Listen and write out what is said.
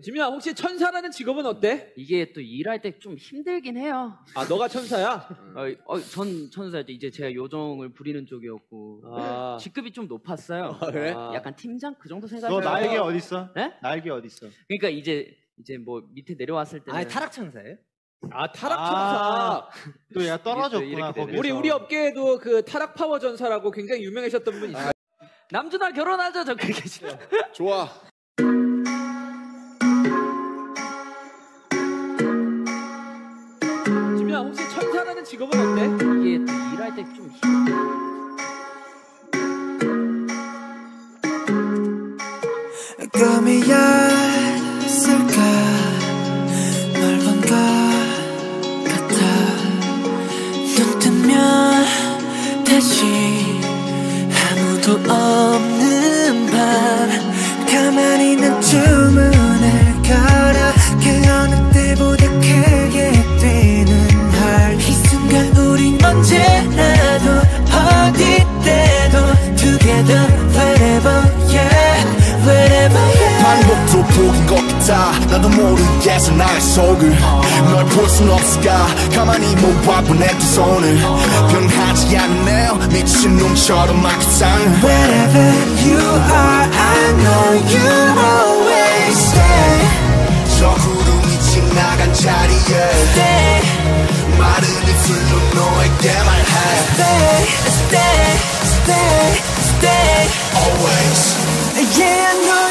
지민아 혹시 천사라는 직업은 어때? 이게 또 일할 때 좀 힘들긴 해요. 아 너가 천사야? 어, 어, 전 천사일 때 이제 제가 요정을 부리는 쪽이었고 아, 직급이 좀 높았어요. 아, 그래? 아, 약간 팀장 그 정도 너 생각해요. 날개 어디 있어? 네? 날개 어디 있어? 그러니까 이제 이제 뭐 밑에 내려왔을 때는 아니 타락 천사예요? 아 타락 아, 천사. 또야 떨어졌구나. 거기서. 우리 우리 업계에도 그 타락 파워 전사라고 굉장히 유명하셨던 분 있어요. 남준아 결혼하자 저 그렇게 싫어. 좋아. 지민아 직업은 어때? 이게 또 일할 때 좀 힘. 꿈이었을까 넓은 것 같아 눈 뜨면 다시 아무도 없는 밤 가만 yeah 반복도 보긴 것 같아 나도 모르겠어 나의 속을 널 볼 순 없을까 가만히 모아본 내 두 손을 변하지 않네요 미친 놈처럼 막 이상해 Wherever you are, I know you always stay, 저 구름이 지나간 자리에 stay, 마른 입술로 너에게 말해 stay, stay, stay, stay. Always Yeah, I know